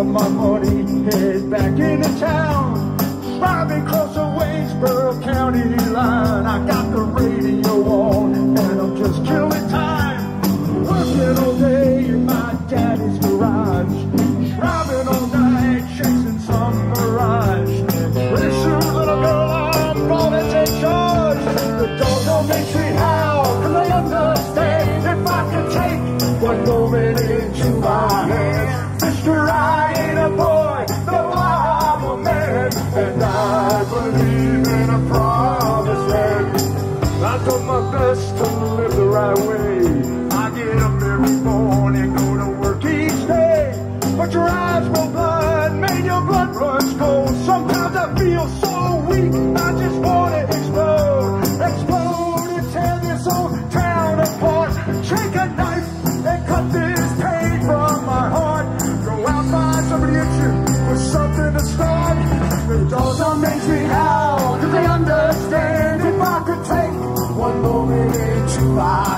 up my money, head back into town, driving across the Waynesboro County line. my best to live the right way. I get up every morning, go to work each day. But your eyes go blind, made your blood rush cold. Sometimes I feel so weak, I just want to explode. Explode and tear this old town apart. Take a knife and cut this pain from my heart. Go out, find somebody itching for something to start. It also makes me happy. far.